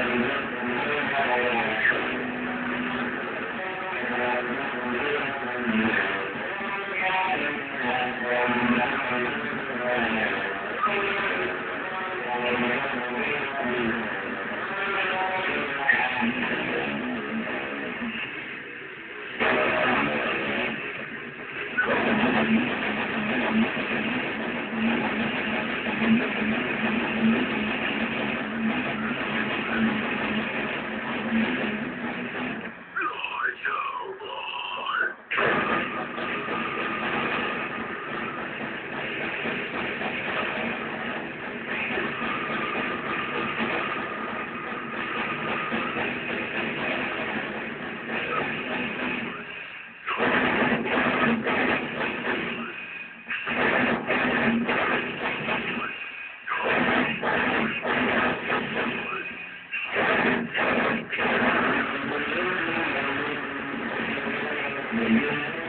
Amen. Thank you.